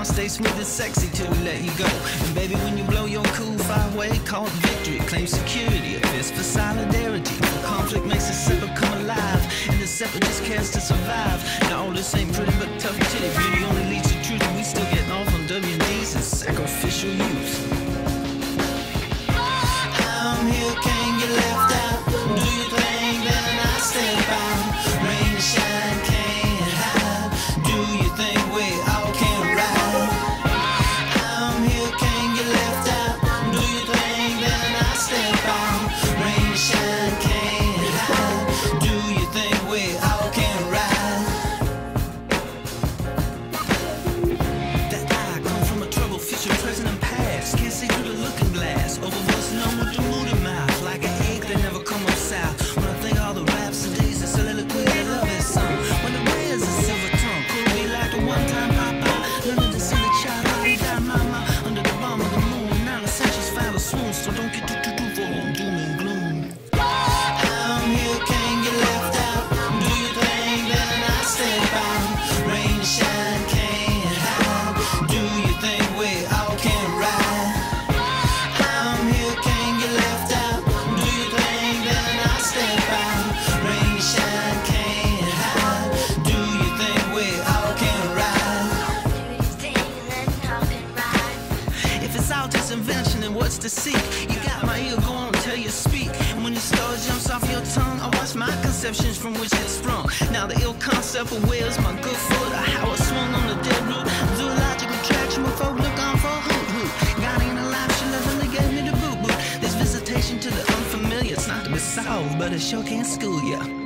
Sometimes stay smooth and sexy till we let you go. And baby, when you blow your cool five way, call it victory. Claim security, a fist for solidarity. Conflict makes the separate come alive. And the separatist cares to survive. Now all this ain't pretty but tough titty. Beauty what's to seek? You got my ear, go on till you speak. And when the star jumps off your tongue, I watch my conceptions from which it sprung. Now the ill concept of where's my good foot, or how I swung on the dead root. Zoological traction, my folk look on for hoot hoot. God ain't alive, she lovingly gave me the boot boot. This visitation to the unfamiliar, it's not to be solved, but it sure can school ya.